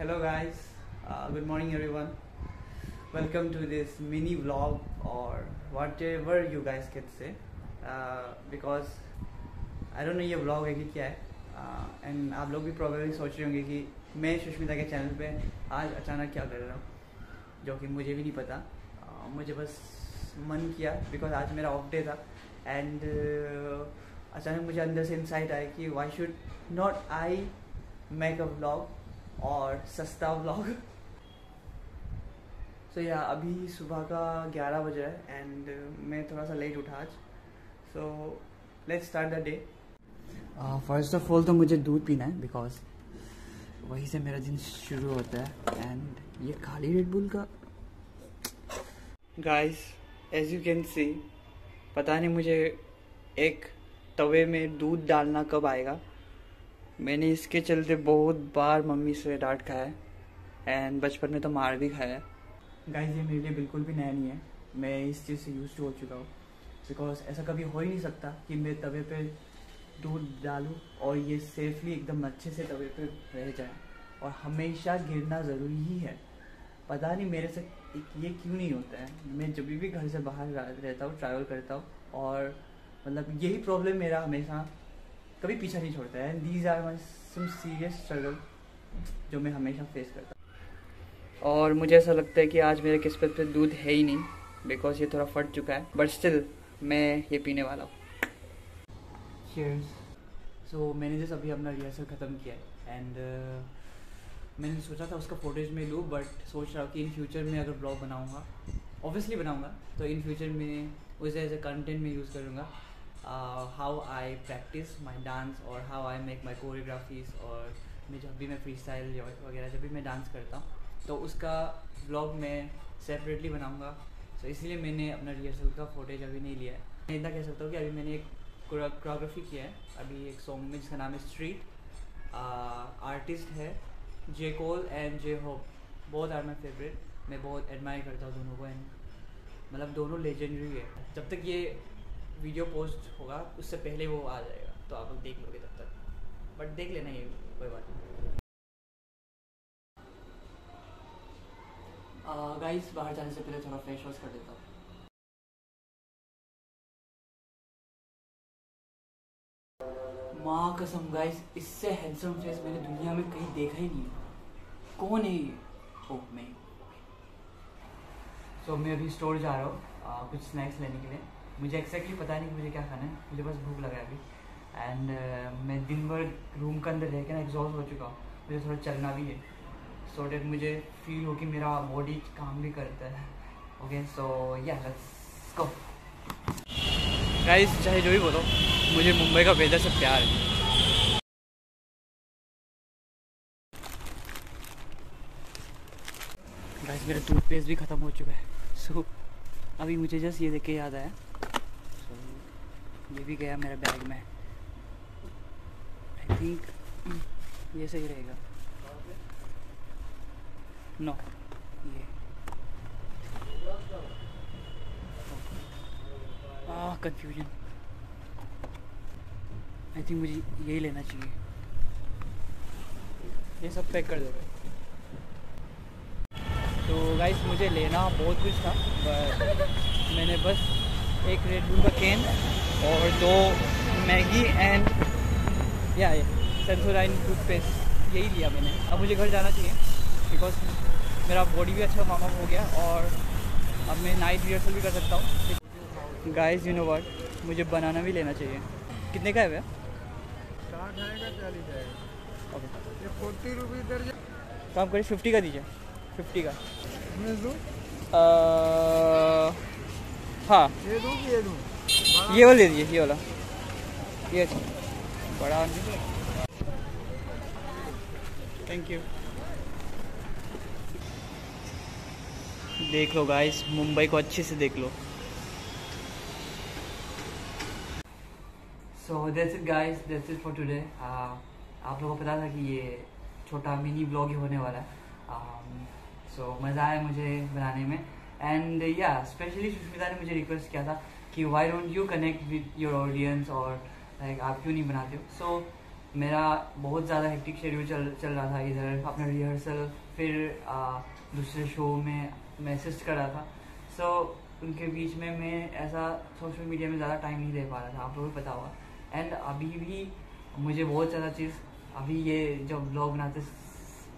guys. Uh, good morning everyone. Welcome to this mini vlog or whatever you guys can say. Uh, because I don't know ये vlog है कि क्या है. And uh, आप लोग भी प्रॉब्लम सोच रहे होंगे कि मैं सुष्मिता के चैनल पे आज अचानक क्या कर रहा हूँ जो कि मुझे भी नहीं पता. Uh, मुझे बस मन किया बिकॉज़ आज मेरा ऑफ़ डे था. एंड uh, अचानक मुझे अंदर से इंसाइट आया कि why should not I make a vlog और सस्ता व्लॉग सो या अभी सुबह का 11 बज रहा है एंड मैं थोड़ा सा लेट उठा आज। So let's start the day first of all तो मुझे दूध पीना है बिकॉज़ वहीं से मेरा दिन शुरू होता है एंड ये खाली रेड बुल का। Guys as you can see पता नहीं मुझे एक तवे में दूध डालना कब आएगा। मैंने इसके चलते बहुत बार मम्मी से डांट खाया है एंड बचपन में तो मार भी खाया है। गाइस ये मेरे लिए बिल्कुल भी नया नहीं है। मैं इस चीज़ से यूज़ हो चुका हूँ। बिकॉज़ ऐसा कभी हो ही नहीं सकता कि मैं तवे पे दूध डालूँ और ये सेफली एकदम अच्छे से तवे पे रह जाए। और हमेशा गिरना ज़रूरी ही है। पता नहीं मेरे से ये क्यों नहीं होता है। मैं जब भी घर से बाहर रहता हूँ ट्रैवल करता हूँ और मतलब यही प्रॉब्लम मेरा हमेशा कभी पीछा नहीं छोड़ता है। These are my some serious struggle जो मैं हमेशा फेस करता हूँ। और मुझे ऐसा लगता है कि आज मेरे किस्मत पे दूध है ही नहीं बिकॉज़ ये थोड़ा फट चुका है बट स्टिल मैं ये पीने वाला हूँ। सो so, मैंने जैसे अभी अपना रिहर्सल ख़त्म किया है एंड uh, मैंने सोचा था उसका फोटेज में लूँ बट सोच रहा हूँ कि इन फ्यूचर में अगर ब्लॉग बनाऊँगा ऑब्वियसली बनाऊँगा तो इन फ्यूचर में उसे एज ए कंटेंट में यूज़ करूँगा। How I practice my dance और how I make my choreographies और मैं जब भी मैं फ्री स्टाइल वगैरह जब भी मैं डांस करता हूँ तो उसका ब्लॉग मैं सेपरेटली बनाऊँगा। तो इसलिए मैंने अपना रिहर्सल का फोटेज अभी नहीं लिया है। मैं इतना कह सकता हूँ कि अभी मैंने एक कोरियोग्राफी किया है। अभी एक सॉन्ग में, जिसका नाम है स्ट्रीट आर्टिस्ट है J Cole and J Hope बहुत आर माई फेवरेट मैं बहुत एडमायर करता हूँ दोनों को एंड मतलब दोनों लेजेंडरी है। जब तक ये वीडियो पोस्ट होगा उससे पहले वो आ जाएगा। तो आप लोग देख लोगे तब तक। बट देख लेना ये कोई बात नहीं। गाइस बाहर जाने से पहले थोड़ा फेस वॉश कर देता हूँ। माँ कसम गाइस इससे हैंडसम फेस मैंने दुनिया में कहीं देखा ही नहीं कौन है ये? ओह मैं। सो so, मैं अभी स्टोर जा रहा हूँ कुछ स्नैक्स लेने के लिए। मुझे एक्जैक्टली पता नहीं कि मुझे क्या खाना है। मुझे बस भूख लगा अभी। एंड uh, मैं दिन भर रूम के अंदर रह के ना एग्जॉस्ट हो चुका हूँ। मुझे थोड़ा चलना भी है। सो so डेट मुझे फील हो कि मेरा बॉडी काम भी करता है। ओके सो या लेट्स गो गाइस चाहे जो भी बोलो मुझे मुंबई का वेदर से प्यार है। गाइस मेरा टूथपेस्ट भी ख़त्म हो चुका है। सो so, अभी मुझे जस्ट ये देख के याद आया। ये भी गया मेरे बैग में। आई थिंक ये सही रहेगा। नो ये। आ कंफ्यूजन आई थिंक मुझे यही लेना चाहिए। ये सब पैक कर देगा तो गाइस मुझे लेना बहुत कुछ था मैंने बस एक रेड बुल का कैन और दो मैगी एंड या सेंसोडाइन टूथपेस्ट यही लिया मैंने। अब मुझे घर जाना चाहिए बिकॉज़ मेरा बॉडी भी अच्छा वार्म अप हो गया और अब मैं नाइट रिहर्सल भी कर सकता हूँ। गाइस यू नो वर्ड मुझे बनाना भी लेना चाहिए। कितने का है भैया? फोर्टी रुपीज़ काम करिए फिफ्टी का दीजिए। फिफ्टी का। हाँ। ये दूँ ये दूँ ये वाला। दीजिए ये वाला ये अच्छा बड़ा थैंक यू देख लो गाइस मुंबई को अच्छे से देख लो। So that's it guys that's it for today आप लोगों को पता था कि ये छोटा मिनी ब्लॉग ही होने वाला है। सो um, so, मज़ा आया मुझे बनाने में। एंड या स्पेशली सुष्मिता ने मुझे रिक्वेस्ट किया था कि why don't you connect with your audience और लाइक आप क्यों नहीं बनाते हो? सो मेरा बहुत ज़्यादा हेक्टिक शेड्यूल चल चल रहा था इधर अपना रिहर्सल फिर आ, दूसरे शो में मैं असिस्ट कर रहा था। सो so, उनके बीच में मैं ऐसा सोशल मीडिया में ज़्यादा टाइम नहीं दे पा रहा था आप लोगों को पता होगा। एंड अभी भी मुझे बहुत ज़्यादा चीज़ अभी ये जब ब्लॉग बनाते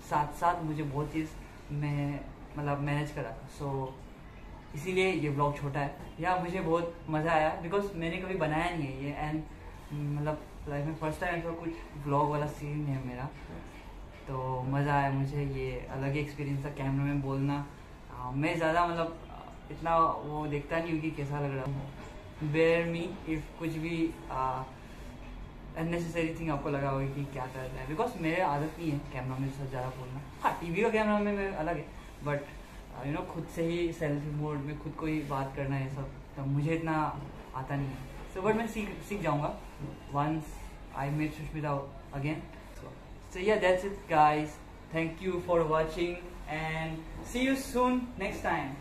साथ साथ मुझे बहुत चीज़ मैं मतलब मैनेज करा था। सो so, इसीलिए ये ब्लॉग छोटा है। या मुझे बहुत मज़ा आया बिकॉज़ मैंने कभी बनाया नहीं है ये एंड मतलब लाइफ में फ़र्स्ट टाइम तो कुछ ब्लॉग वाला सीन है मेरा। तो मज़ा आया मुझे ये अलग ही एक्सपीरियंस था कैमरा में बोलना। आ, मैं ज़्यादा मतलब इतना वो देखता नहीं हूँ कि कैसा लग रहा हूँ। बेयर मी इफ़ कुछ भी अननेसेसरी थिंग आपको लगा होगा कि क्या कर रहा है। बिकॉज़ मेरे आदत नहीं है कैमरा में ज़्यादा बोलना। हाँ टीवी का कैमरा मैं अलग है बट यू नो खुद से ही सेल्फ मोड में खुद को ही बात करना है सब तो मुझे इतना आता नहीं है। सो बट मैं सीख सीख जाऊँगा। Once I met Sushmita again so yeah that's it guys thank you for watching and see you soon next time.